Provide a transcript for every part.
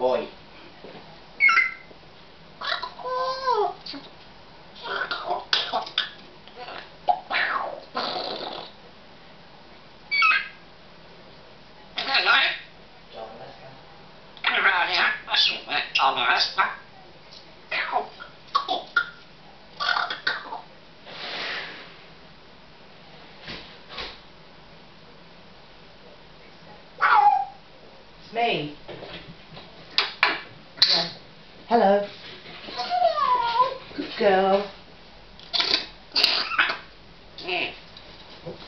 Oi. Nói. Trời đất. Ra đi hả? Nó sụp mẹ. Cho nó hết. Me. Yeah. Hello. Good girl.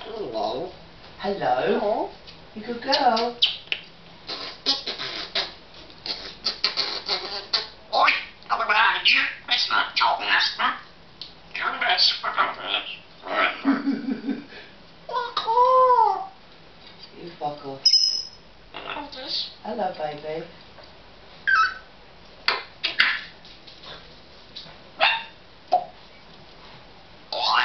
Hello. Hello. You good girl. Oi, everybody, it's not Tom Lester. Come best for you Hello, baby. Oi,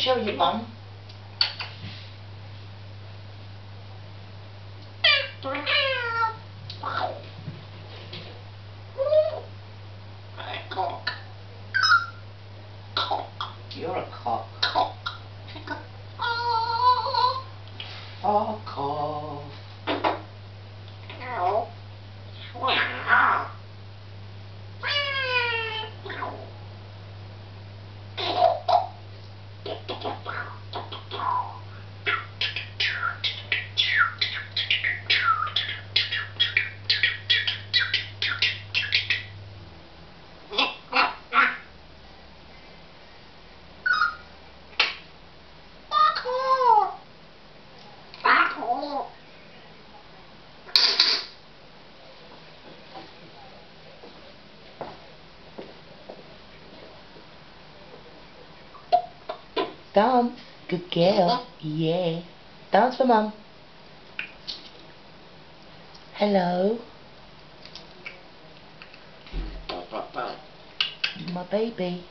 show cock. Cock. You're a cock. Cock. Fuck off. Dance. Good girl. Yeah. Dance for mum. Hello. My baby.